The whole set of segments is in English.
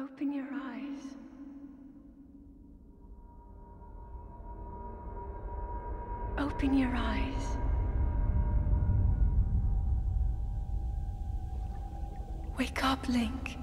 Open your eyes. Open your eyes. Wake up, Link.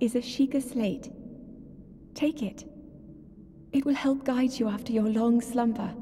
Is a Sheikah slate. Take it. It will help guide you after your long slumber.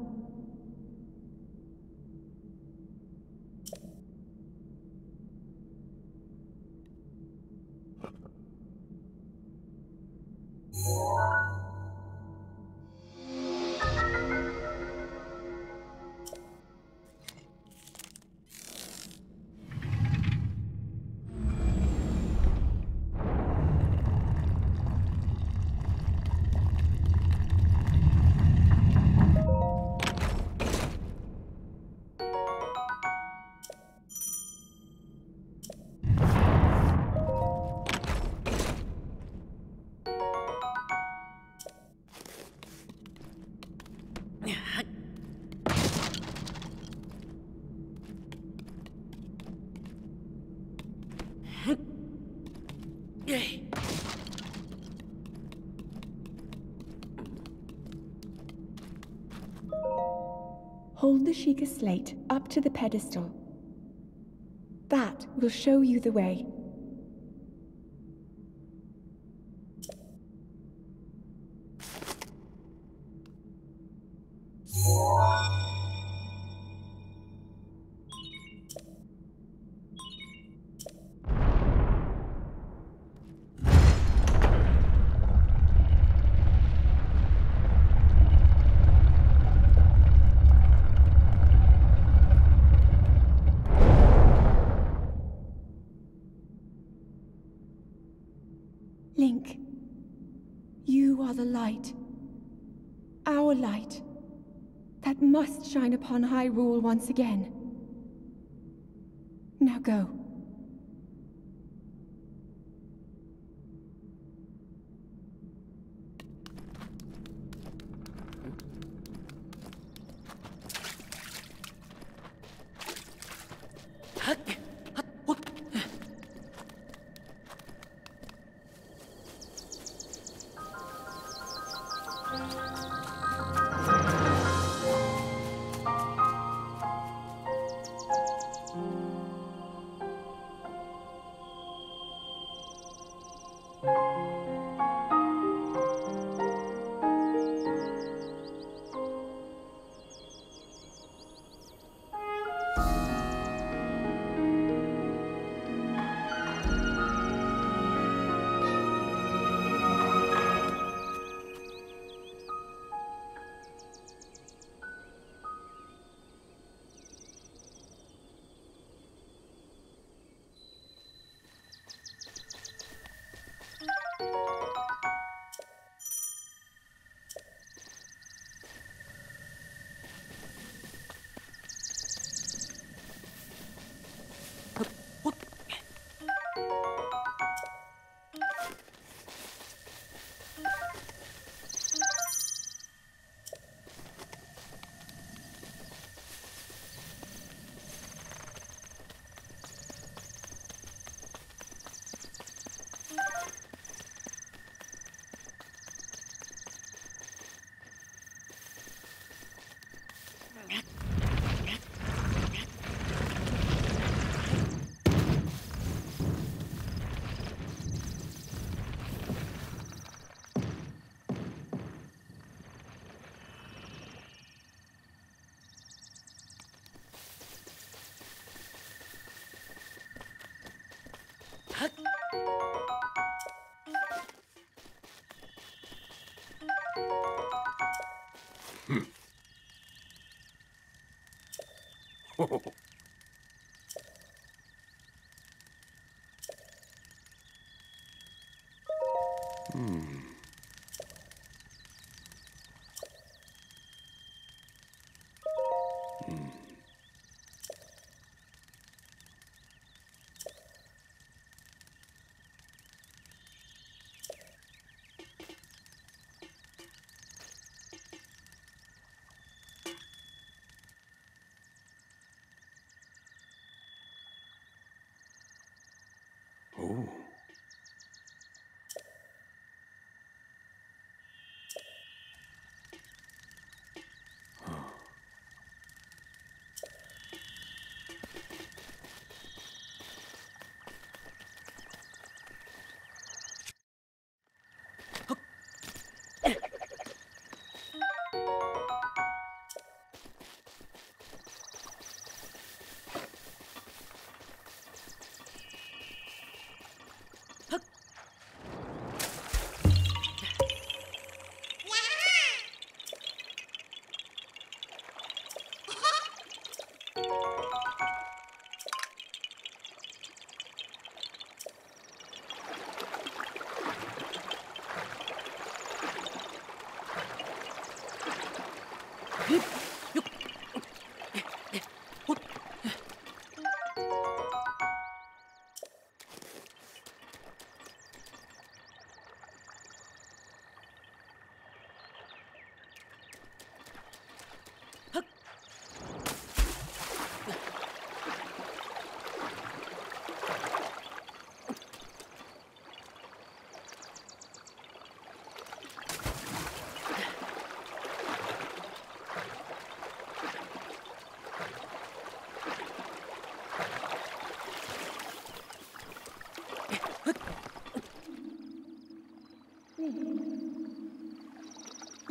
Sheikah slate up to the pedestal. That will show you the way. Light. Our light. That must shine upon Hyrule once again. Now go.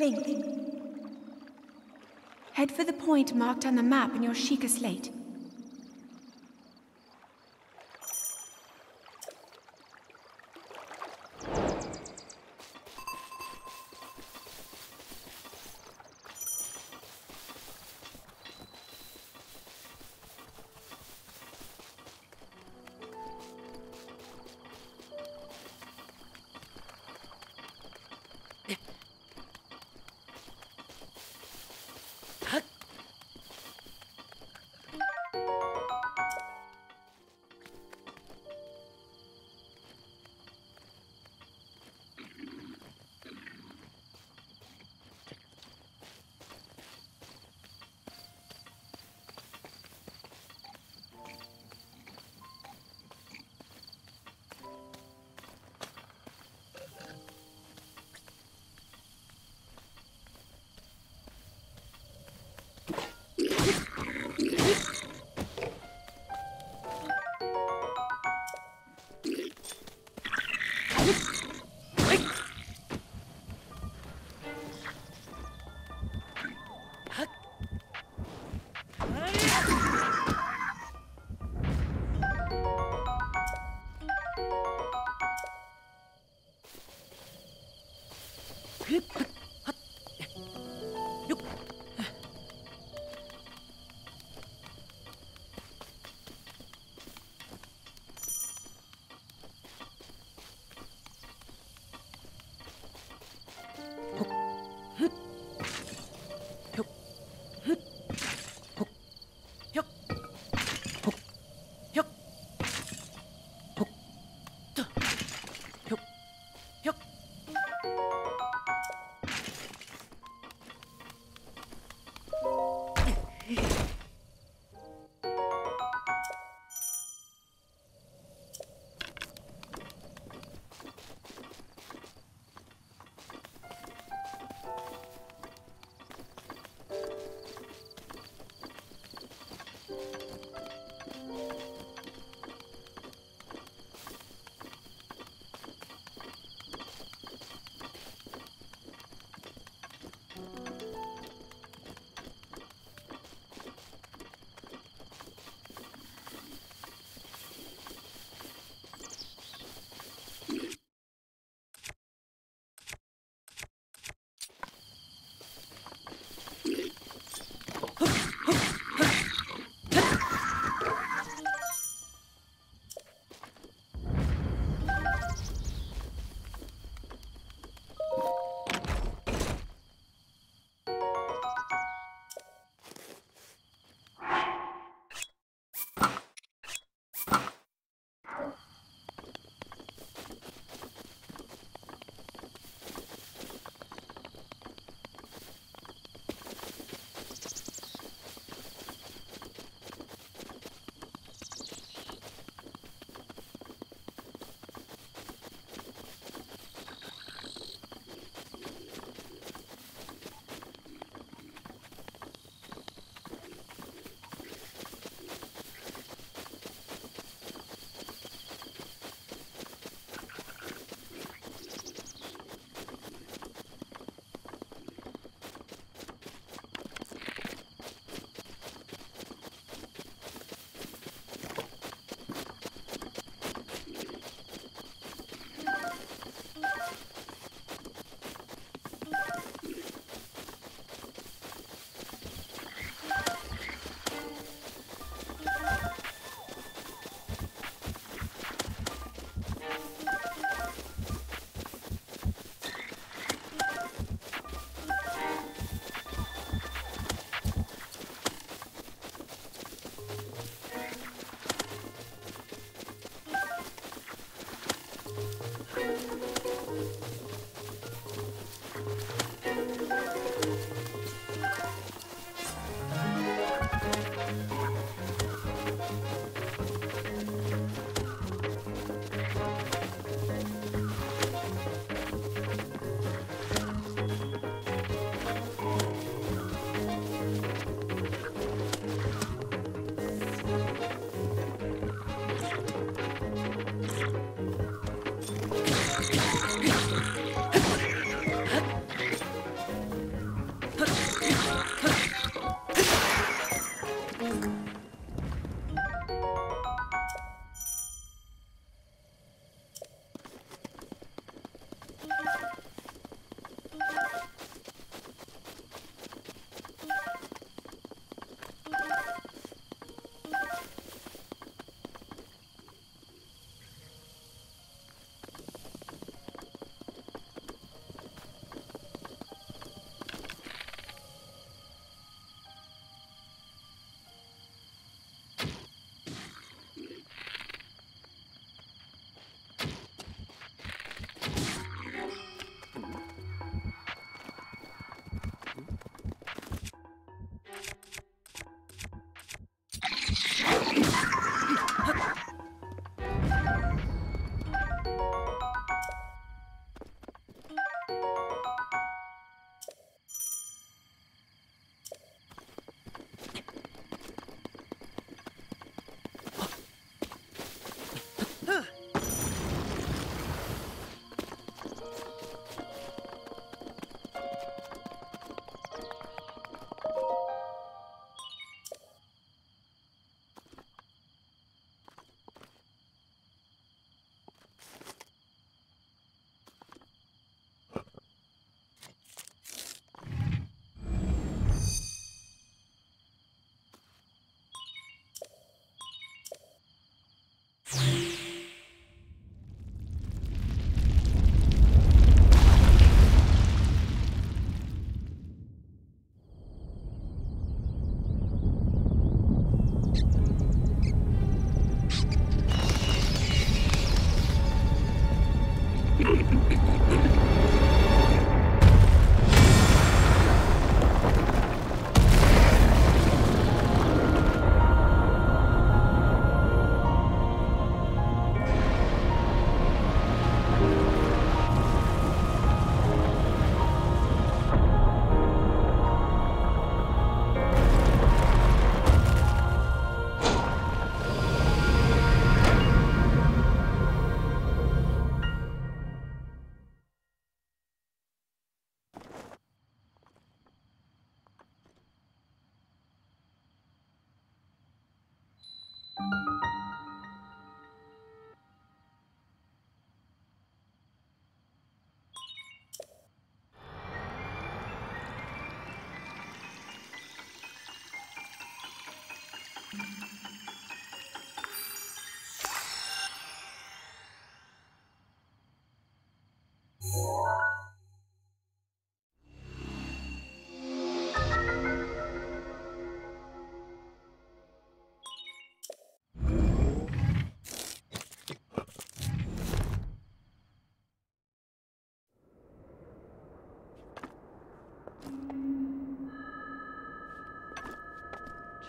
Link. Head for the point marked on the map in your Sheikah slate.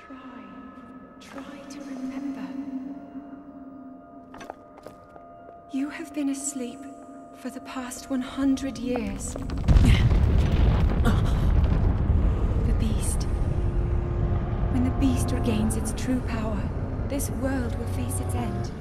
Try, try to remember. You have been asleep for the past 100 years. The beast. When the beast regains its true power, this world will face its end.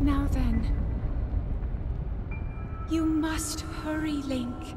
Now then. You must hurry, Link.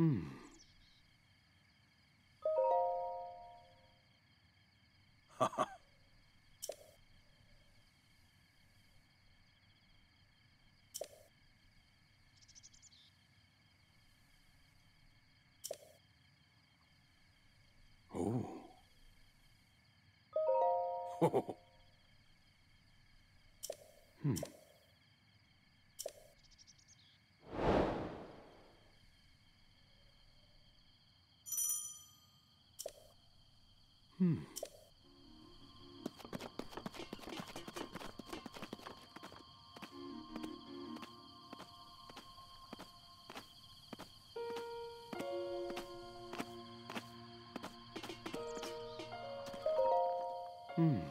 Oh. Hmm. Hmm. Hmm.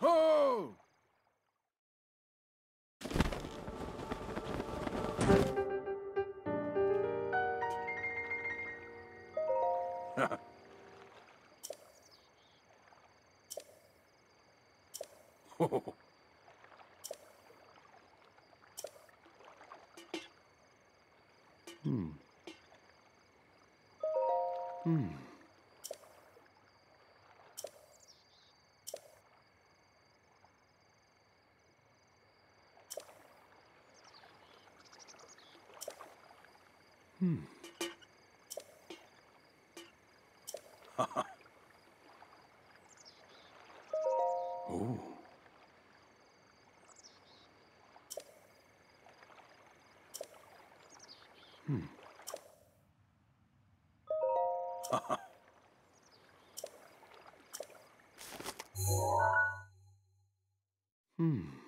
Ho! Hmm. oh. Hmm. hmm.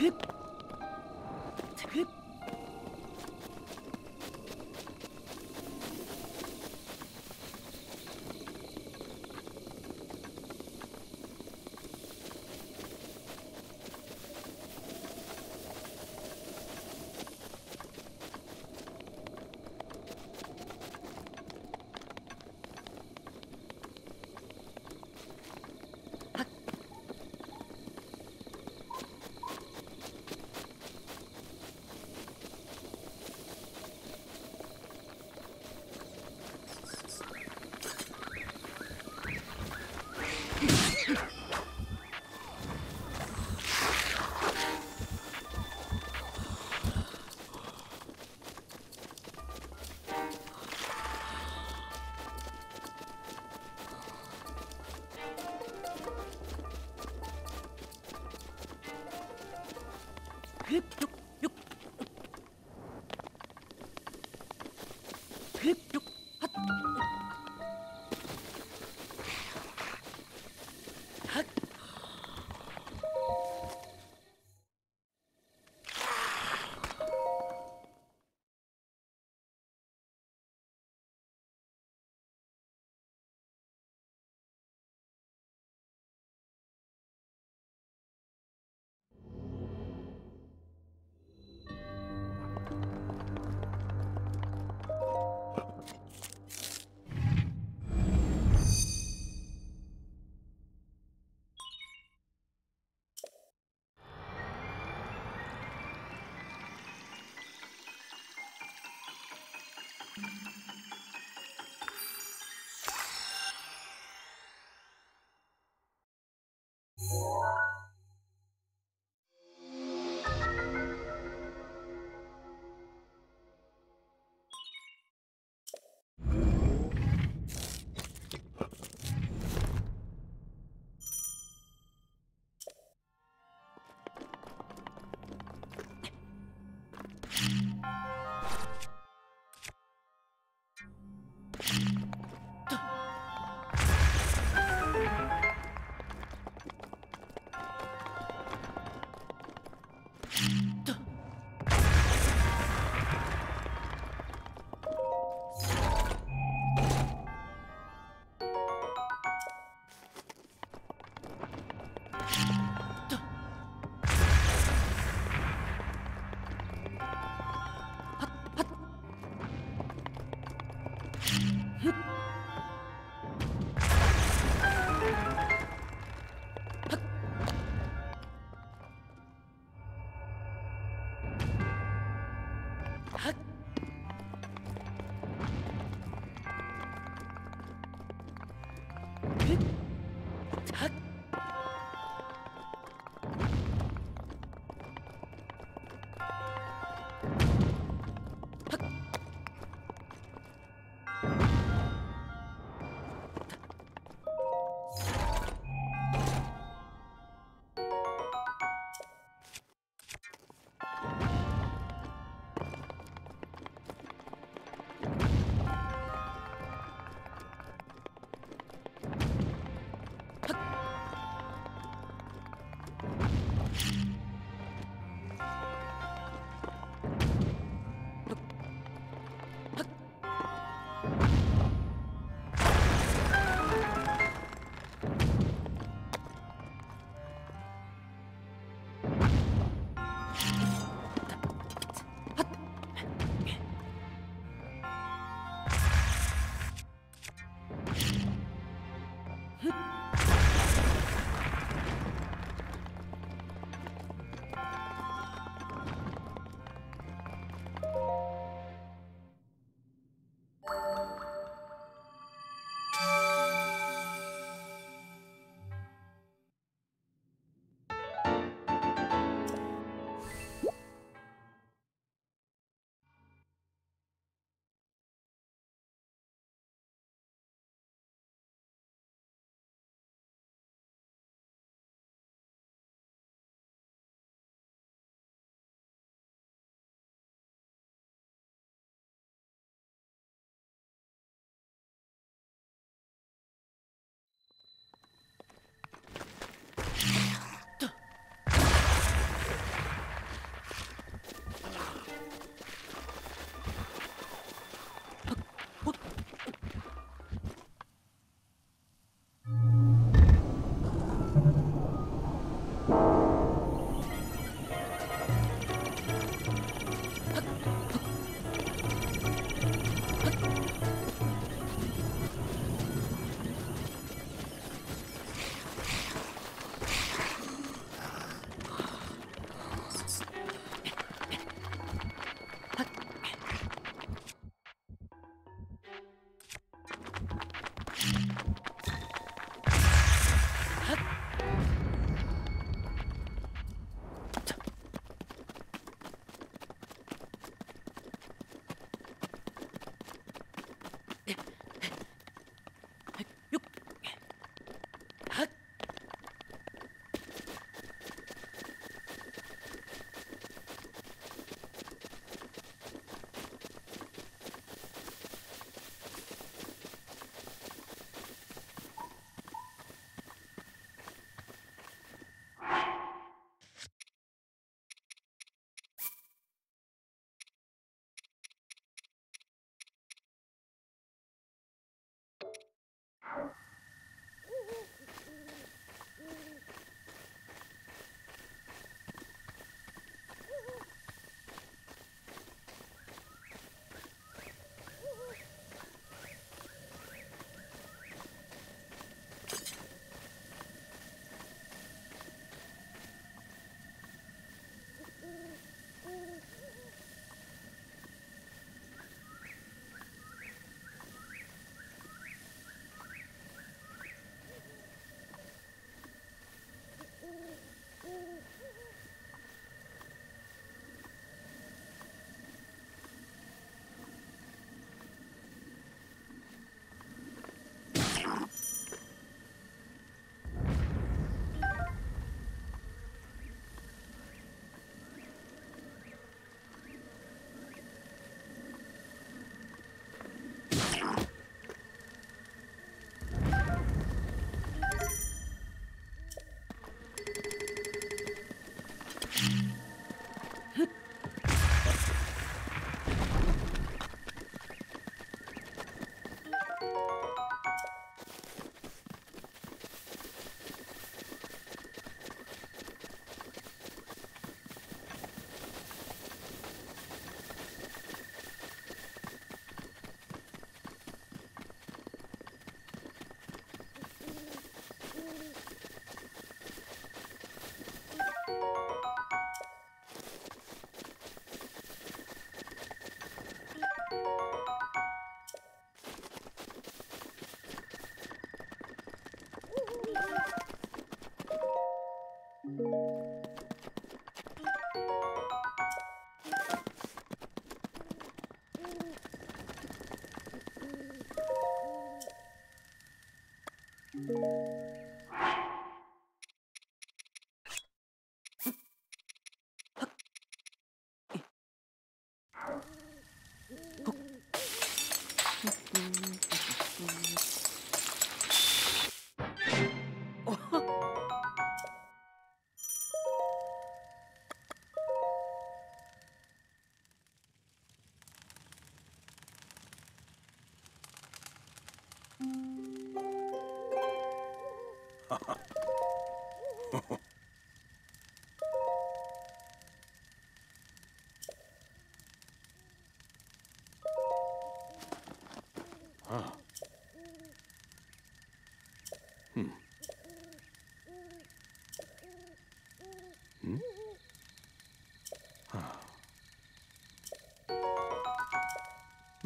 别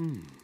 Hmm.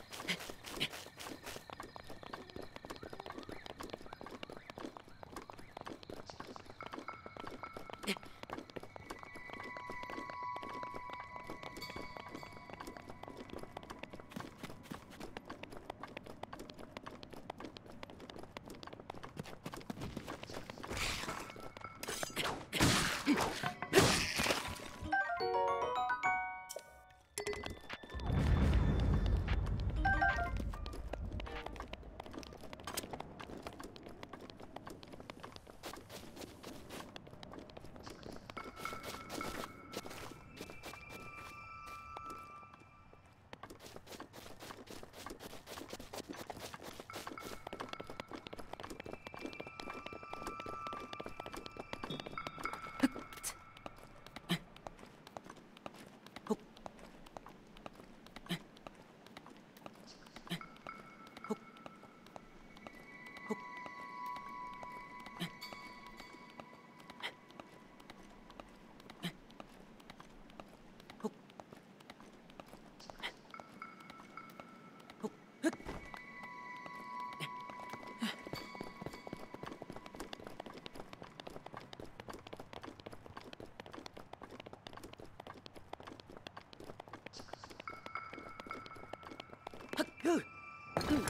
Ooh. Ooh.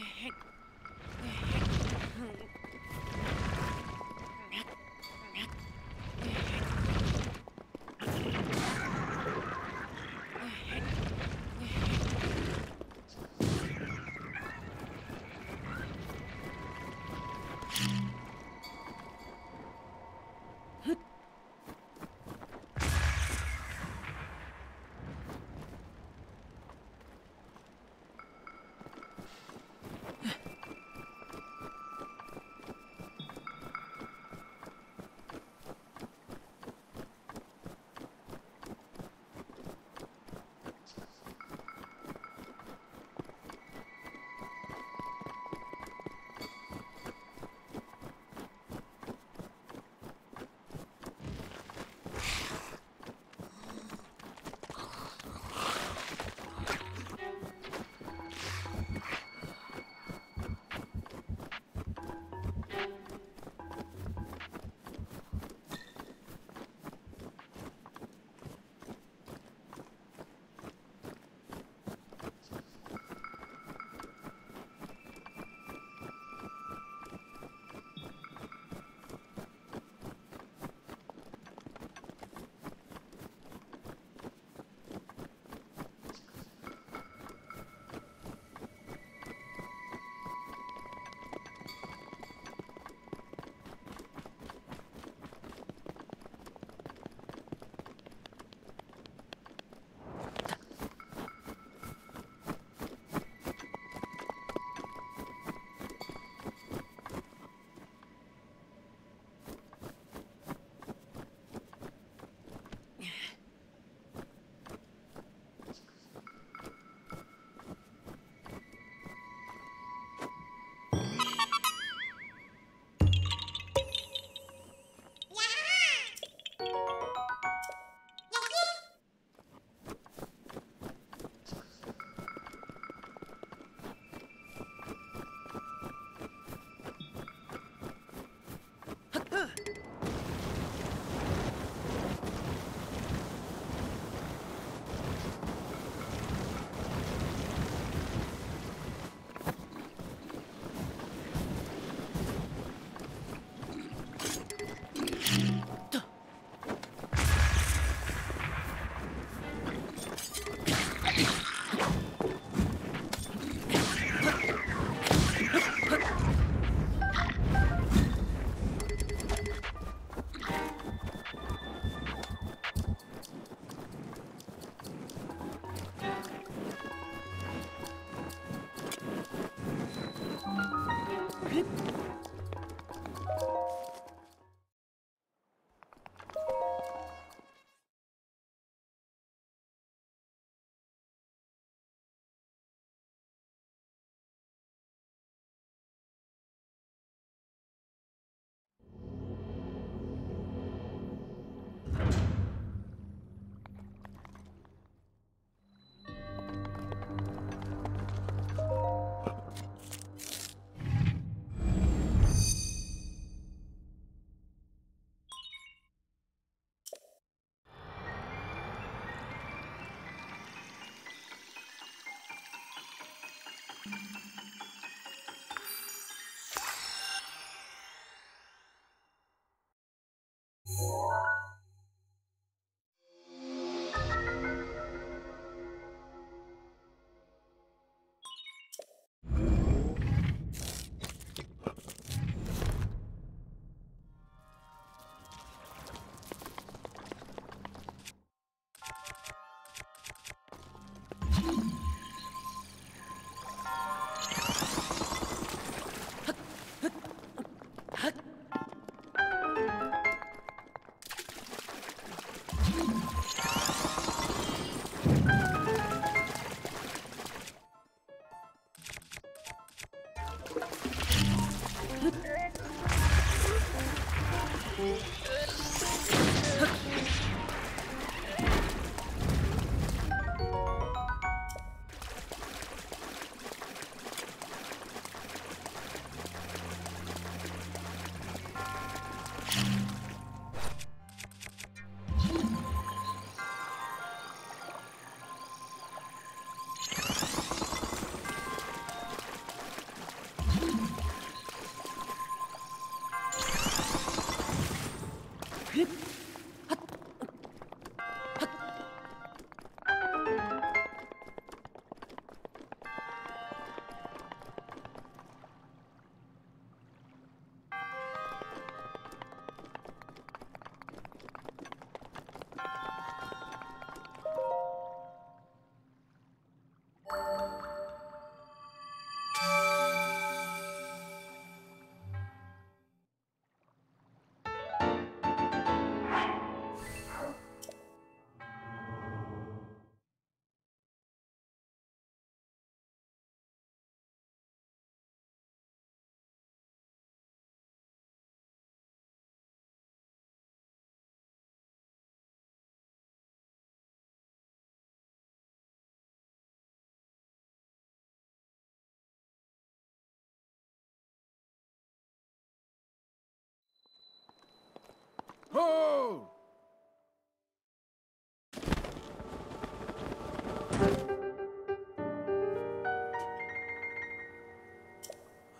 Hit.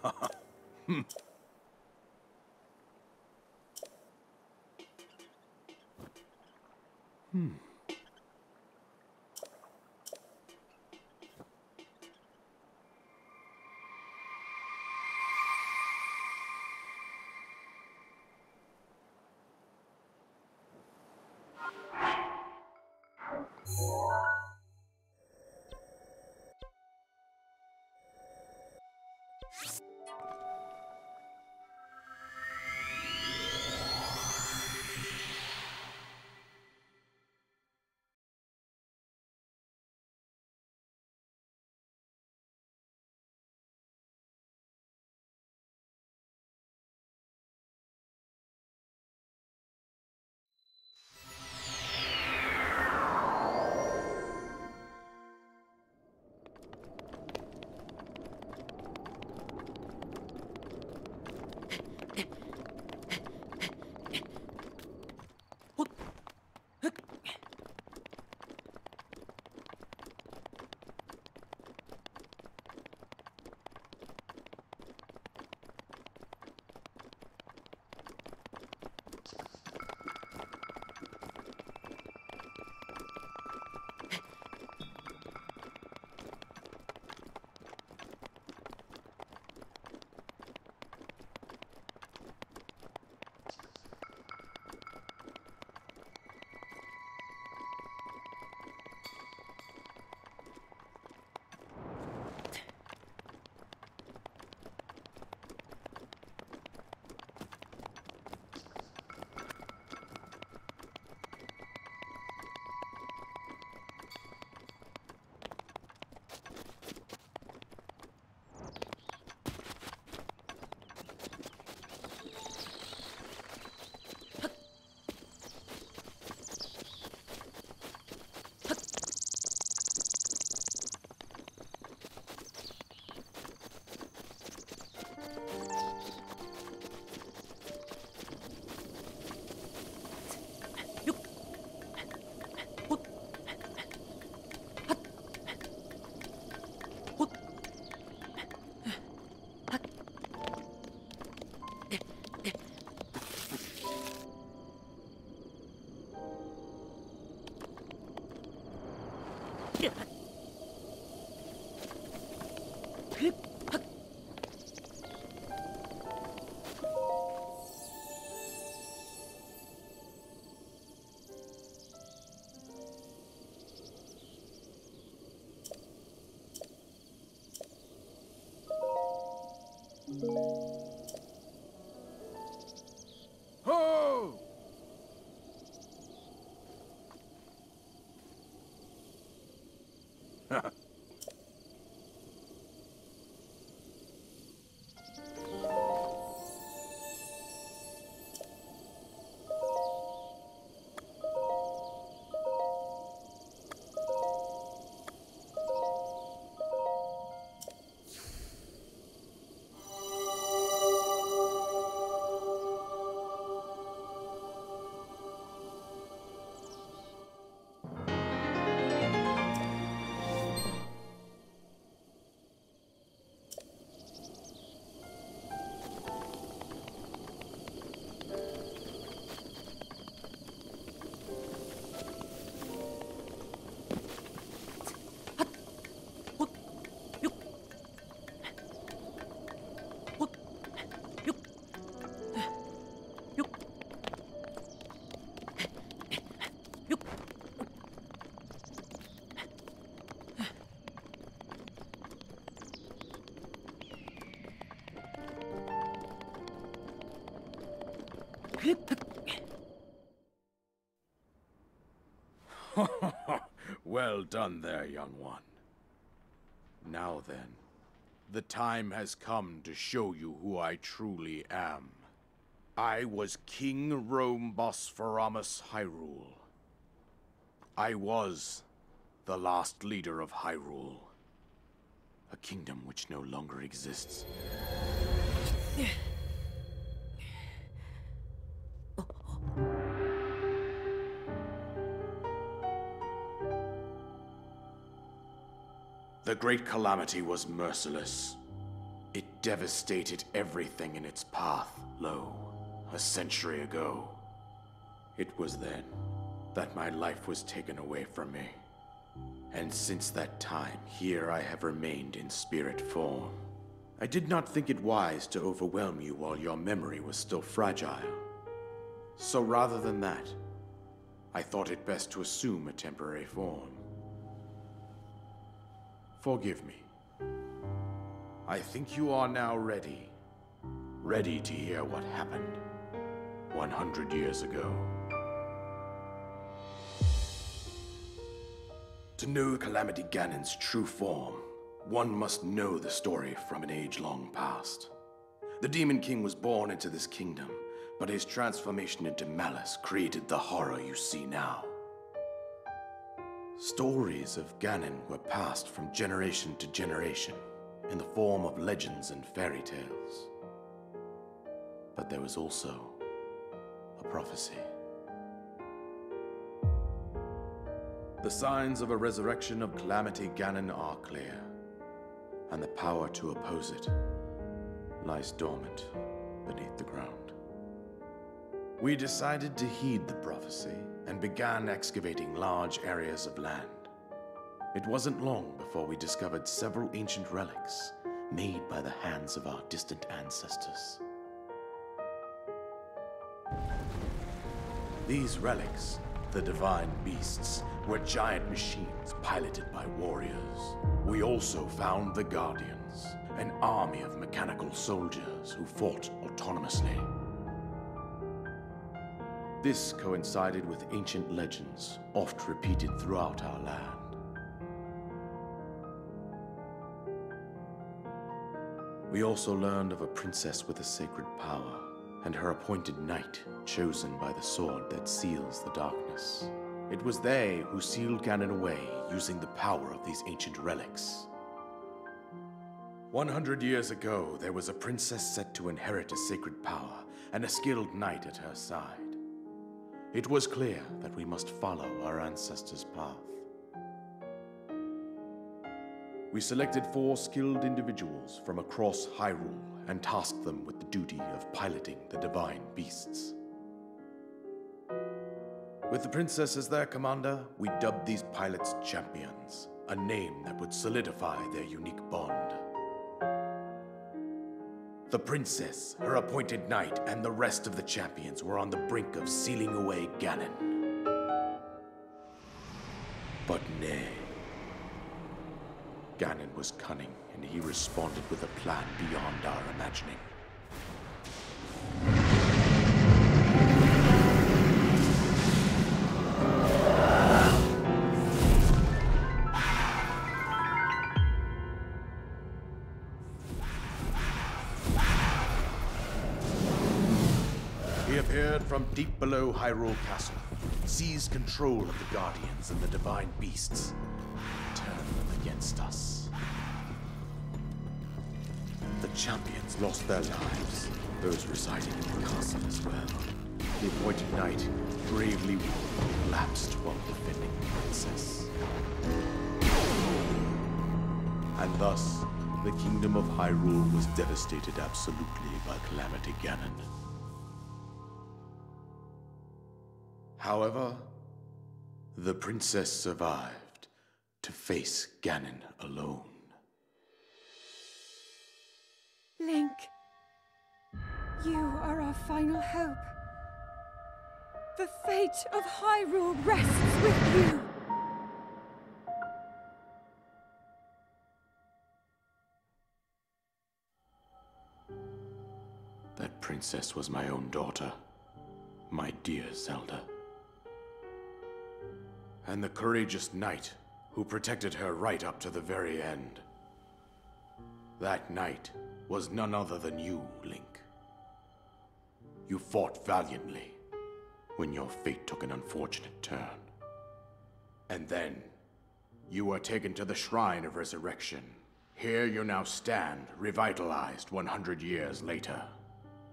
hm. Hmm. you Ho! well done there, young one. Now then, the time has come to show you who I truly am. I was King Rhoam Bosphoramus Hyrule. I was the last leader of Hyrule. A kingdom which no longer exists. Great Calamity was merciless. It devastated everything in its path, lo, a century ago. It was then that my life was taken away from me. And since that time, here I have remained in spirit form. I did not think it wise to overwhelm you while your memory was still fragile. So rather than that, I thought it best to assume a temporary form. Forgive me. I think you are now ready. Ready to hear what happened 100 years ago. To know Calamity Ganon's true form, one must know the story from an age long past. The Demon King was born into this kingdom, but his transformation into malice created the horror you see now. Stories of Ganon were passed from generation to generation in the form of legends and fairy tales. But there was also a prophecy. The signs of a resurrection of Calamity Ganon are clear, and the power to oppose it lies dormant beneath the ground. We decided to heed the prophecy and began excavating large areas of land. It wasn't long before we discovered several ancient relics made by the hands of our distant ancestors. These relics, the divine beasts, were giant machines piloted by warriors. We also found the Guardians, an army of mechanical soldiers who fought autonomously. This coincided with ancient legends, oft repeated throughout our land. We also learned of a princess with a sacred power, and her appointed knight, chosen by the sword that seals the darkness. It was they who sealed Ganon away using the power of these ancient relics. 100 years ago, there was a princess set to inherit a sacred power and a skilled knight at her side. It was clear that we must follow our ancestors' path. We selected four skilled individuals from across Hyrule and tasked them with the duty of piloting the divine beasts. With the princess as their commander, we dubbed these pilots champions, a name that would solidify their unique bond. The princess, her appointed knight, and the rest of the champions were on the brink of sealing away Ganon. But nay. Ganon was cunning, and he responded with a plan beyond our imagining. Deep below Hyrule Castle, seized control of the Guardians and the Divine Beasts, and turned them against us. The champions lost their lives, those residing in the castle as well. The appointed knight, bravely collapsed while defending the princess. And thus, the kingdom of Hyrule was devastated absolutely by Calamity Ganon. However, the princess survived to face Ganon alone. Link, you are our final hope. The fate of Hyrule rests with you. That princess was my own daughter, my dear Zelda. And the courageous knight who protected her right up to the very end. That knight was none other than you, Link. You fought valiantly when your fate took an unfortunate turn. And then, you were taken to the Shrine of Resurrection. Here you now stand, revitalized 100 years later.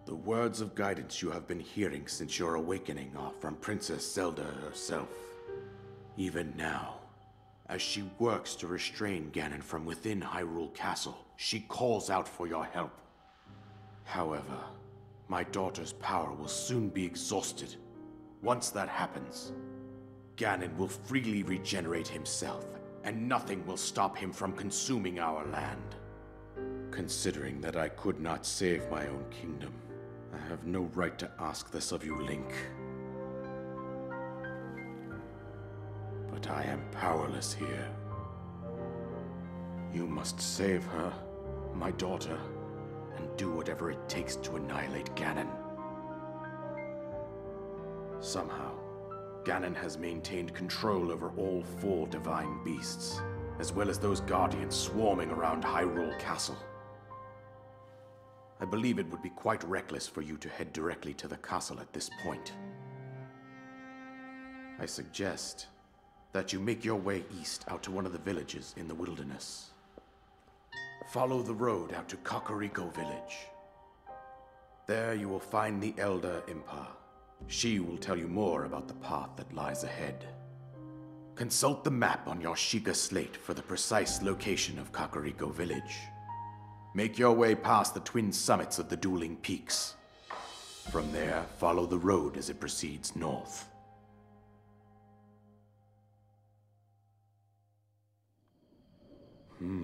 The words of guidance you have been hearing since your awakening are from Princess Zelda herself. Even now, As she works to restrain Ganon from within Hyrule Castle, she calls out for your help. However, my daughter's power will soon be exhausted. Once that happens, Ganon will freely regenerate himself, and nothing will stop him from consuming our land. Considering that I could not save my own kingdom, I have no right to ask this of you, Link. But I am powerless here. You must save her, my daughter, and do whatever it takes to annihilate Ganon. Somehow, Ganon has maintained control over all four divine beasts, as well as those guardians swarming around Hyrule Castle. I believe it would be quite reckless for you to head directly to the castle at this point. I suggest that you make your way east out to one of the villages in the wilderness. Follow the road out to Kakariko village. There you will find the Elder Impa. She will tell you more about the path that lies ahead. Consult the map on your Sheikah slate for the precise location of Kakariko village. Make your way past the twin summits of the dueling peaks. From there, follow the road as it proceeds north. Hmm.